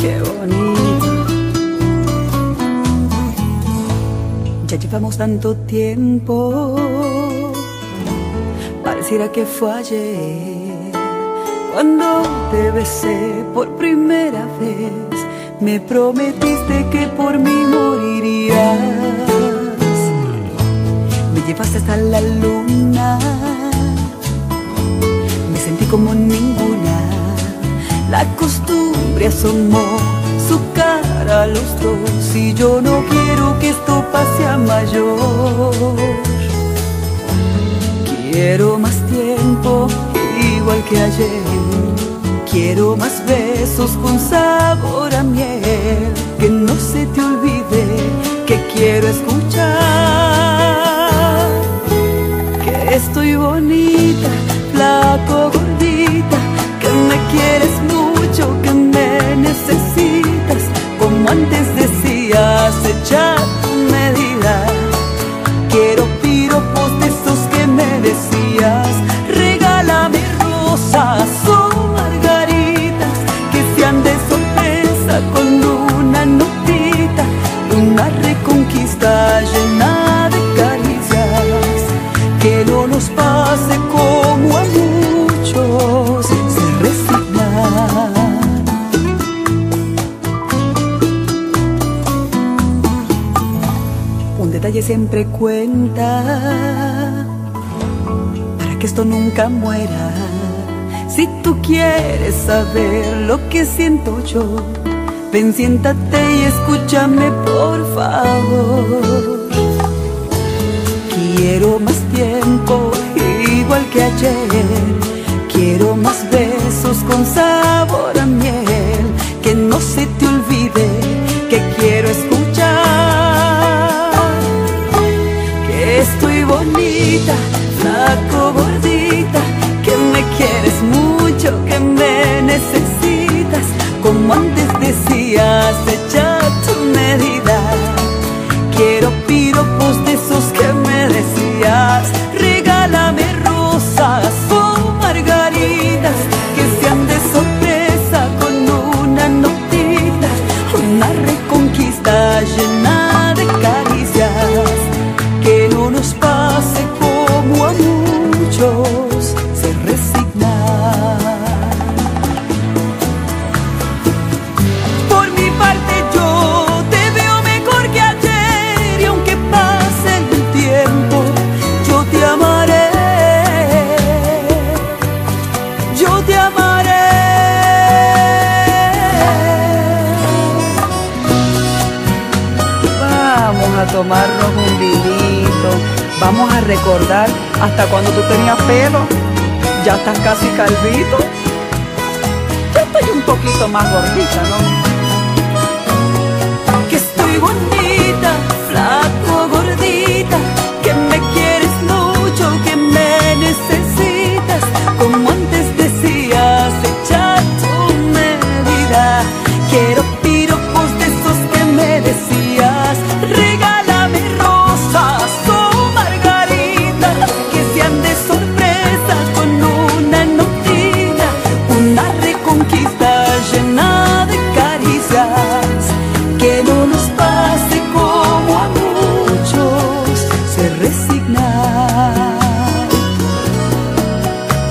Qué bonito. Ya llevamos tanto tiempo. Pareciera que fue ayer. Cuando te besé por primera vez, me prometiste que por mí morirías. Me llevaste hasta la luna. Me sentí como. La costumbre asomó su cara a los dos y yo no quiero que esto pase a mayor. Quiero más tiempo, igual que ayer. Quiero más besos con sabor a miel. Que no se te olvide que quiero escuchar. Que estoy bonita, flaco, gordita. Que me quieres antes decías, echa tu medida. Quiero piropos de esos que me decías. Detalle siempre cuenta para que esto nunca muera. Si tú quieres saber lo que siento yo, ven, siéntate y escúchame por favor. Quiero más tiempo, igual que ayer. Quiero más besos con sabor a miel. Que no se te olvide bonita, flaco, gordita. Que me quieres mucho, que me necesitas. Como antes decías, tomarnos un vinito. Vamos a recordar hasta cuando tú tenías pelo. Ya estás casi calvito. Yo estoy un poquito más gordita, ¿no? Que estoy bonita,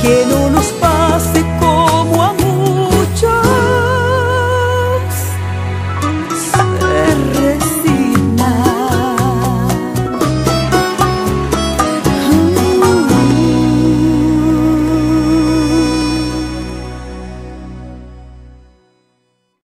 que no